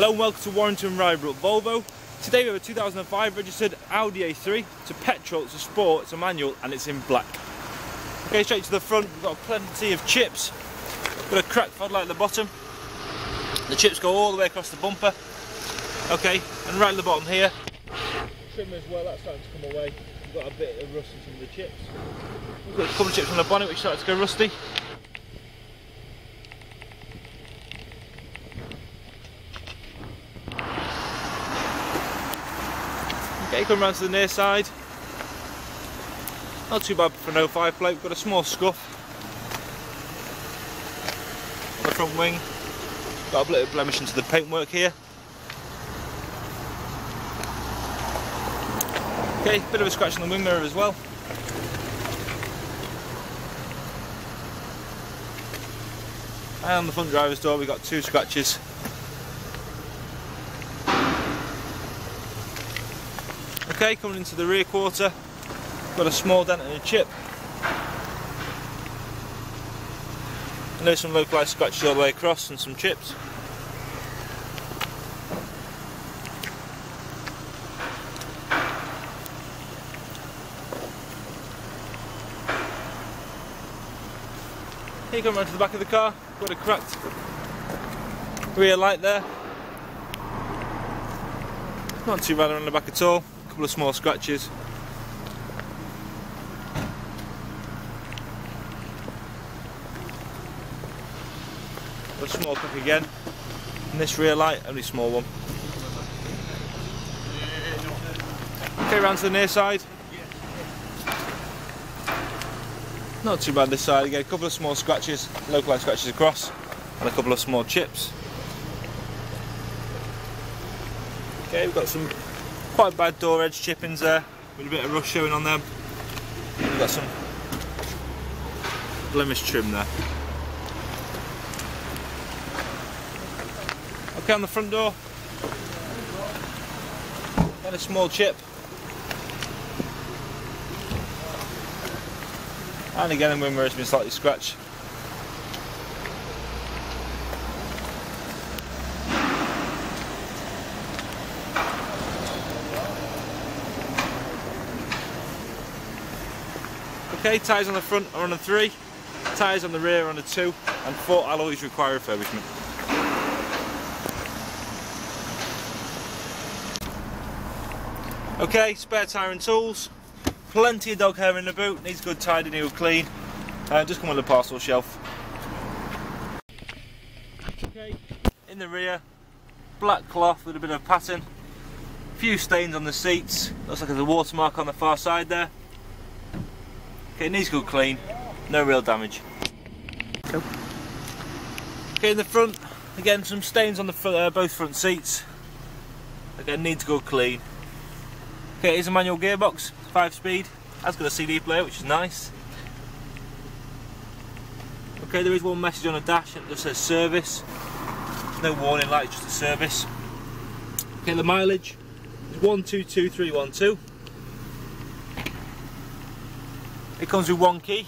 Hello and welcome to Warrington Rybrook Volvo. Today we have a 2005 registered Audi A3. It's a petrol, it's a sport, it's a manual and it's in black. Okay, straight to the front, we've got plenty of chips. Got a cracked floodlight at the bottom. The chips go all the way across the bumper. Okay, and right at the bottom here, trim as well, that's starting to come away. We've got a bit of rust in some of the chips. We've got a couple of chips on the bonnet which started to go rusty. Okay, come round to the near side. Not too bad for an 05 plate, We've got a small scuff on the front wing. Got a little blemish into the paintwork here. Okay, bit of a scratch on the wing mirror as well. And on the front driver's door we've got two scratches Okay, coming into the rear quarter, got a small dent and a chip. And there's some localised scratches all the way across and some chips. Here come round to the back of the car, got a cracked rear light there. Not too bad on the back at all couple of small scratches. A small crack again. And this rear light, only small one. Okay, round to the near side. Not too bad this side again, a couple of small scratches, localised scratches across, and a couple of small chips. Okay, we've got some quite bad door edge chippings there with a bit of rust showing on them. We've got some blemish trim there. Okay, on the front door, and a small chip. And again, the wing has been slightly scratched. Okay, tyres on the front are on a 3, tyres on the rear are on a 2, and 4 alloys require refurbishment. Okay, spare tyre and tools, plenty of dog hair in the boot, needs good tidy, new clean, uh, just come on the parcel shelf. Okay, in the rear, black cloth with a bit of pattern, few stains on the seats, looks like there's a watermark on the far side there. Okay, needs good clean, no real damage. Okay, in the front, again some stains on the front, uh, both front seats. Again, needs good clean. Okay, here's a manual gearbox, 5 speed, That's got a CD player which is nice. Okay, there is one message on the dash that says service. No warning light, just a service. Okay, the mileage is 122312. It comes with one key.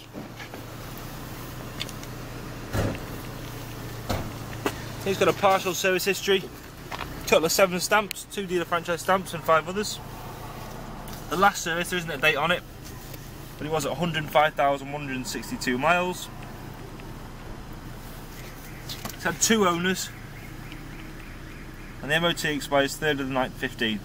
He's got a partial service history, total of seven stamps, two dealer franchise stamps and five others. The last service, there isn't a date on it, but it was at 105,162 miles. It's had two owners, and the MOT expires 3rd of the night 15.